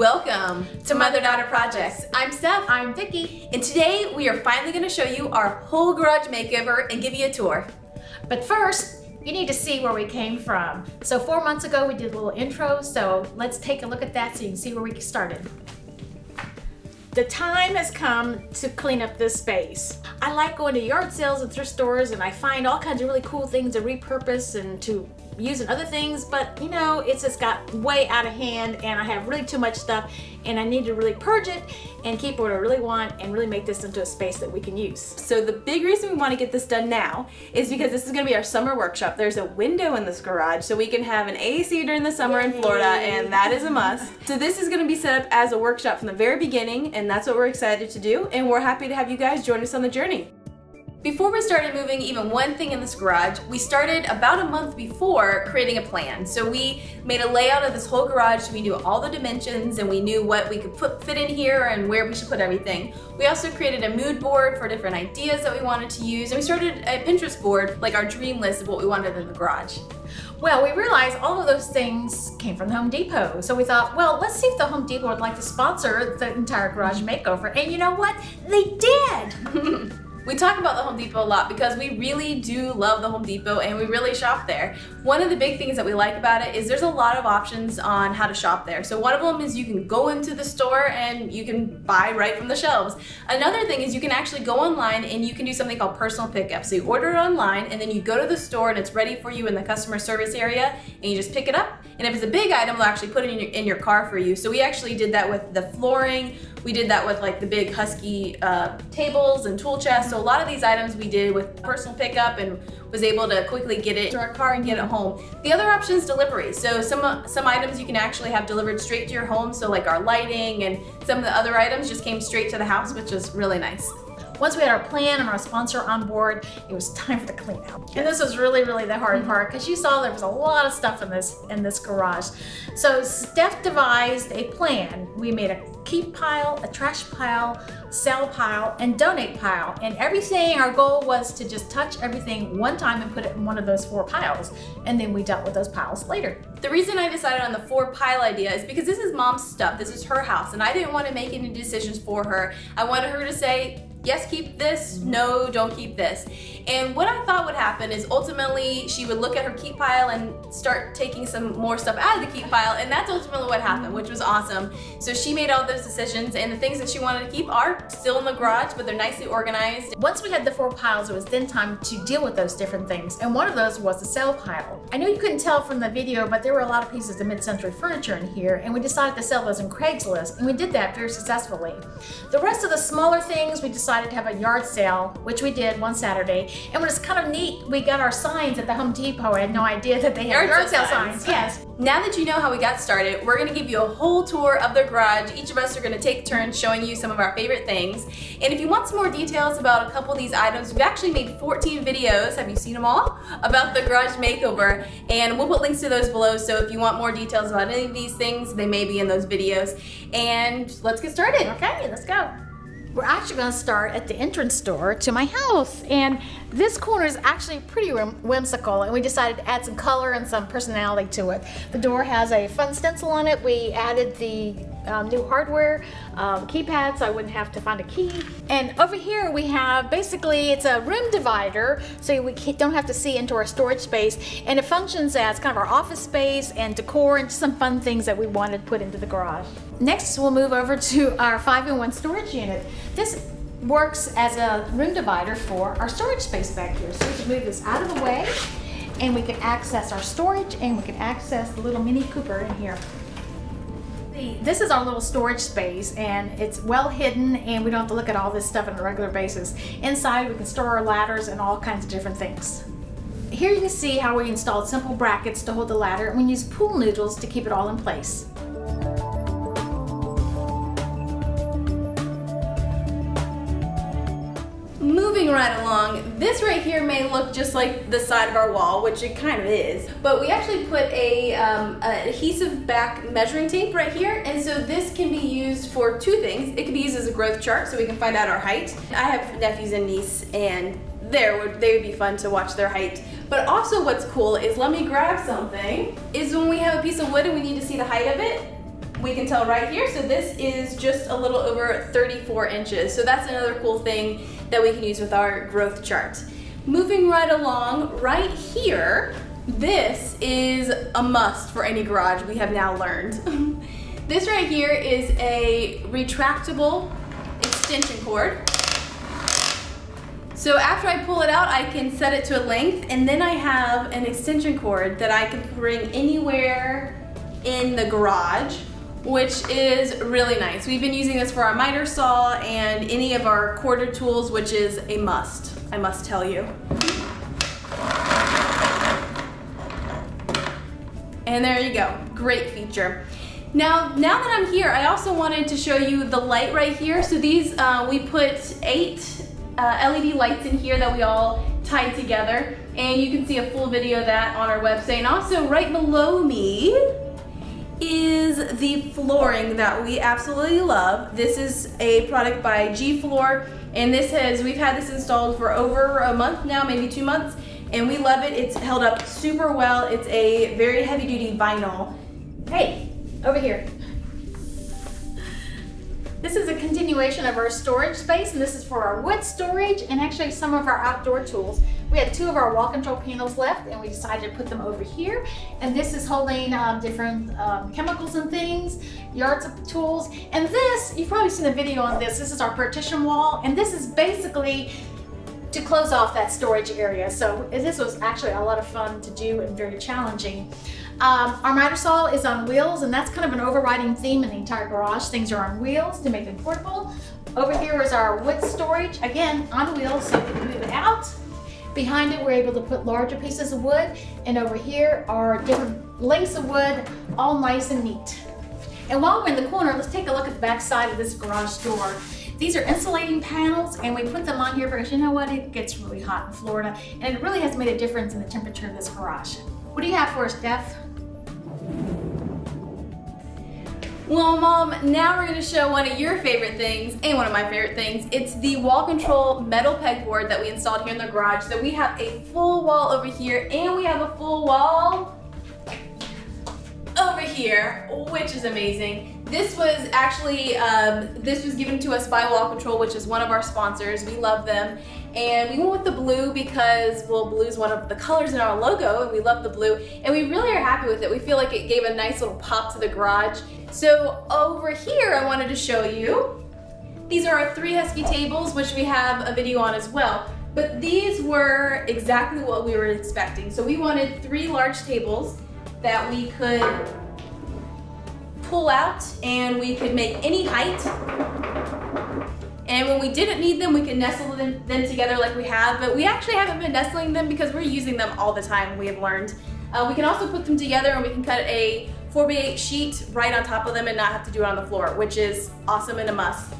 Welcome to Mother Daughter Projects. I'm Steph. I'm Vicki. And today we are finally going to show you our whole garage makeover and give you a tour. But first, you need to see where we came from. So four months ago we did a little intro, so let's take a look at that so you can see where we started. The time has come to clean up this space. I like going to yard sales and thrift stores and I find all kinds of really cool things to repurpose and to using other things, but you know, it's just got way out of hand and I have really too much stuff and I need to really purge it and keep what I really want and really make this into a space that we can use. So the big reason we want to get this done now is because this is going to be our summer workshop. There's a window in this garage so we can have an AC during the summer in Florida and that is a must. So this is going to be set up as a workshop from the very beginning and that's what we're excited to do and we're happy to have you guys join us on the journey. Before we started moving even one thing in this garage, we started about a month before creating a plan. So we made a layout of this whole garage so we knew all the dimensions and we knew what we could put fit in here and where we should put everything. We also created a mood board for different ideas that we wanted to use and we started a Pinterest board, like our dream list of what we wanted in the garage. Well, we realized all of those things came from the Home Depot. So we thought, well, let's see if the Home Depot would like to sponsor the entire garage makeover. And you know what? They did! We talk about the Home Depot a lot because we really do love the Home Depot and we really shop there. One of the big things that we like about it is there's a lot of options on how to shop there. So one of them is you can go into the store and you can buy right from the shelves. Another thing is you can actually go online and you can do something called personal pickup. So you order it online and then you go to the store and it's ready for you in the customer service area and you just pick it up. And if it's a big item, they'll actually put it in your, in your car for you. So we actually did that with the flooring. We did that with like the big Husky uh, tables and tool chests. So a lot of these items we did with personal pickup and was able to quickly get it to our car and get it home. The other option is delivery. So some, some items you can actually have delivered straight to your home. So like our lighting and some of the other items just came straight to the house, which was really nice. Once we had our plan and our sponsor on board, it was time for the clean out. And this was really, really the hard part because you saw there was a lot of stuff in this in this garage. So Steph devised a plan. We made a keep pile, a trash pile, sell pile, and donate pile. And everything, our goal was to just touch everything one time and put it in one of those four piles. And then we dealt with those piles later. The reason I decided on the four pile idea is because this is mom's stuff. This is her house and I didn't want to make any decisions for her. I wanted her to say, yes, keep this, no, don't keep this. And what I thought would happen is ultimately she would look at her keep pile and start taking some more stuff out of the keep pile, and that's ultimately what happened, which was awesome. So she made all those decisions, and the things that she wanted to keep are still in the garage, but they're nicely organized. Once we had the four piles, it was then time to deal with those different things, and one of those was the sell pile. I know you couldn't tell from the video, but there were a lot of pieces of mid-century furniture in here, and we decided to sell those in Craigslist, and we did that very successfully. The rest of the smaller things we decided decided to have a yard sale, which we did one Saturday. And it was kind of neat. We got our signs at the Home Depot. I had no idea that they had yard, yard sale signs. signs. Yes. Now that you know how we got started, we're gonna give you a whole tour of the garage. Each of us are gonna take turns showing you some of our favorite things. And if you want some more details about a couple of these items, we've actually made 14 videos, have you seen them all? About the garage makeover. And we'll put links to those below, so if you want more details about any of these things, they may be in those videos. And let's get started. Okay, let's go. We're actually going to start at the entrance door to my house. And this corner is actually pretty whimsical and we decided to add some color and some personality to it. The door has a fun stencil on it. We added the um, new hardware um, keypad so I wouldn't have to find a key. And over here we have basically it's a room divider so we don't have to see into our storage space and it functions as kind of our office space and decor and some fun things that we wanted to put into the garage. Next we'll move over to our 5-in-1 storage unit. This works as a room divider for our storage space back here. So we can move this out of the way and we can access our storage and we can access the little Mini Cooper in here. This is our little storage space and it's well hidden and we don't have to look at all this stuff on a regular basis. Inside we can store our ladders and all kinds of different things. Here you can see how we installed simple brackets to hold the ladder and we use pool noodles to keep it all in place. Right along, this right here may look just like the side of our wall, which it kind of is, but we actually put a, um, a adhesive back measuring tape right here, and so this can be used for two things. It can be used as a growth chart so we can find out our height. I have nephews and niece, and there would they would be fun to watch their height. But also what's cool is let me grab something, is when we have a piece of wood and we need to see the height of it, we can tell right here. So this is just a little over 34 inches. So that's another cool thing that we can use with our growth chart. Moving right along, right here, this is a must for any garage we have now learned. this right here is a retractable extension cord. So after I pull it out, I can set it to a length and then I have an extension cord that I can bring anywhere in the garage which is really nice. We've been using this for our miter saw and any of our quarter tools, which is a must, I must tell you. And there you go, great feature. Now, now that I'm here, I also wanted to show you the light right here. So these, uh, we put eight uh, LED lights in here that we all tied together. And you can see a full video of that on our website. And also right below me, is the flooring that we absolutely love. This is a product by G Floor and this has, we've had this installed for over a month now, maybe two months, and we love it. It's held up super well. It's a very heavy duty vinyl. Hey, over here. This is a continuation of our storage space, and this is for our wood storage and actually some of our outdoor tools. We had two of our wall control panels left, and we decided to put them over here. And this is holding um, different um, chemicals and things, yards of tools. And this, you've probably seen a video on this. This is our partition wall, and this is basically to close off that storage area. So this was actually a lot of fun to do and very challenging. Um, our miter saw is on wheels and that's kind of an overriding theme in the entire garage. Things are on wheels to make them portable. Over here is our wood storage, again on wheels so we can move it out. Behind it we're able to put larger pieces of wood and over here are different lengths of wood all nice and neat. And while we're in the corner, let's take a look at the back side of this garage door. These are insulating panels and we put them on here because you know what, it gets really hot in Florida and it really has made a difference in the temperature of this garage. What do you have for us, Steph? Well, Mom, now we're gonna show one of your favorite things and one of my favorite things. It's the wall control metal pegboard that we installed here in the garage. So we have a full wall over here and we have a full wall over here, which is amazing. This was actually, um, this was given to us by Wall Control, which is one of our sponsors. We love them. And we went with the blue because, well, blue is one of the colors in our logo and we love the blue. And we really are happy with it. We feel like it gave a nice little pop to the garage. So over here, I wanted to show you, these are our three Husky tables, which we have a video on as well. But these were exactly what we were expecting. So we wanted three large tables that we could pull out and we could make any height. And when we didn't need them, we could nestle them, them together like we have, but we actually haven't been nestling them because we're using them all the time, we have learned. Uh, we can also put them together and we can cut a 4x8 sheet right on top of them and not have to do it on the floor, which is awesome and a must.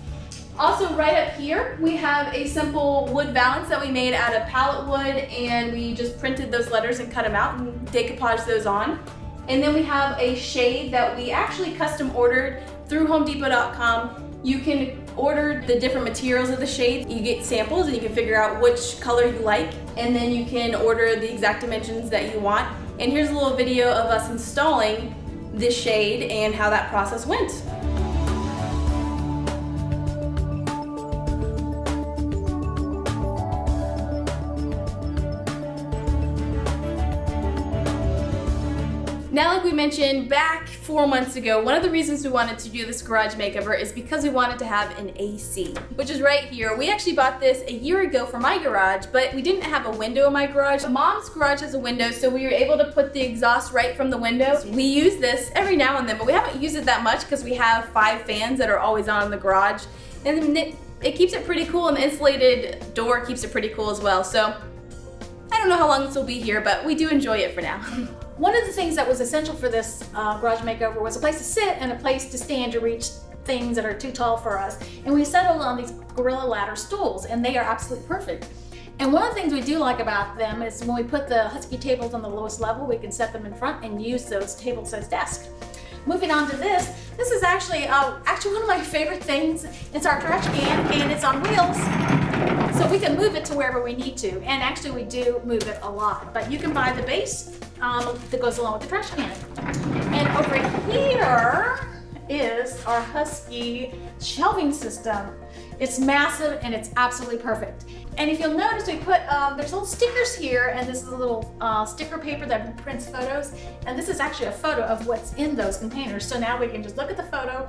Also right up here, we have a simple wood valance that we made out of pallet wood and we just printed those letters and cut them out and decoupage those on. And then we have a shade that we actually custom ordered through homedepot.com. You can order the different materials of the shade. You get samples and you can figure out which color you like and then you can order the exact dimensions that you want. And here's a little video of us installing this shade and how that process went. Like we mentioned back four months ago, one of the reasons we wanted to do this garage makeover is because we wanted to have an AC, which is right here. We actually bought this a year ago for my garage, but we didn't have a window in my garage. Mom's garage has a window, so we were able to put the exhaust right from the window. We use this every now and then, but we haven't used it that much because we have five fans that are always on in the garage. And it, it keeps it pretty cool, and the insulated door keeps it pretty cool as well. So I don't know how long this will be here, but we do enjoy it for now. One of the things that was essential for this uh, garage makeover was a place to sit and a place to stand to reach things that are too tall for us. And we settled on these Gorilla Ladder stools, and they are absolutely perfect. And one of the things we do like about them is when we put the Husky tables on the lowest level, we can set them in front and use those tables as desks. Moving on to this, this is actually uh, actually one of my favorite things. It's our trash can and it's on wheels. So we can move it to wherever we need to. And actually we do move it a lot. But you can buy the base um, that goes along with the trash can. And over here is our Husky shelving system. It's massive and it's absolutely perfect. And if you'll notice, we put, um, there's little stickers here, and this is a little uh, sticker paper that prints photos. And this is actually a photo of what's in those containers. So now we can just look at the photo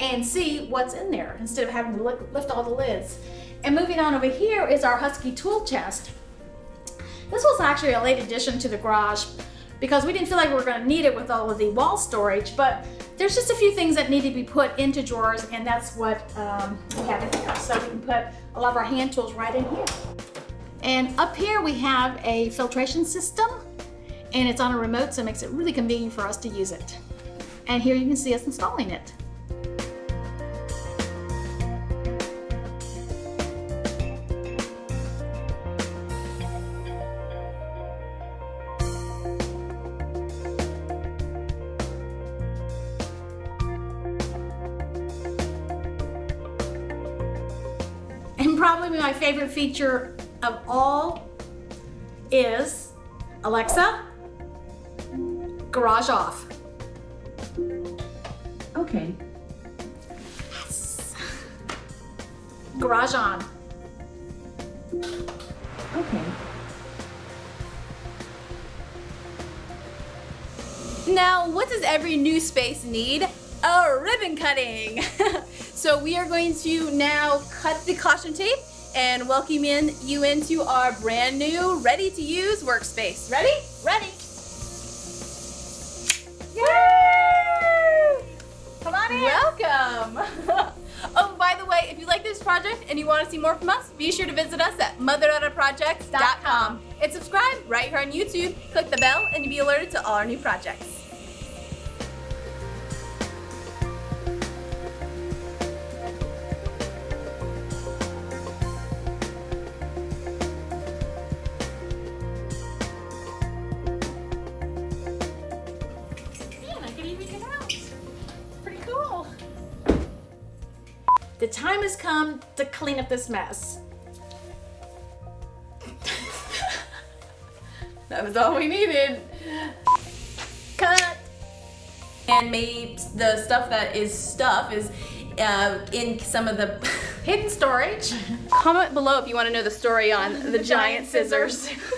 and see what's in there instead of having to look, lift all the lids. And moving on over here is our Husky tool chest. This was actually a late addition to the garage because we didn't feel like we were going to need it with all of the wall storage, but there's just a few things that need to be put into drawers and that's what um, we have in here. So we can put a lot of our hand tools right in here. And up here we have a filtration system and it's on a remote so it makes it really convenient for us to use it. And here you can see us installing it. And probably my favorite feature of all is Alexa, garage off. Okay. Yes. Garage on. Okay. Now, what does every new space need? A ribbon cutting. so we are going to now cut the caution tape and welcome in you into our brand new, ready to use workspace. Ready? Ready? Yay! Come on in. Welcome. oh, by the way, if you like this project and you want to see more from us, be sure to visit us at motherdaughterprojects.com and subscribe right here on YouTube. Click the bell and you'll be alerted to all our new projects. The time has come to clean up this mess. That was all we needed. Cut. And maybe the stuff that is stuff is uh, in some of the Hidden storage. Comment below if you want to know the story on the, The giant giant scissors.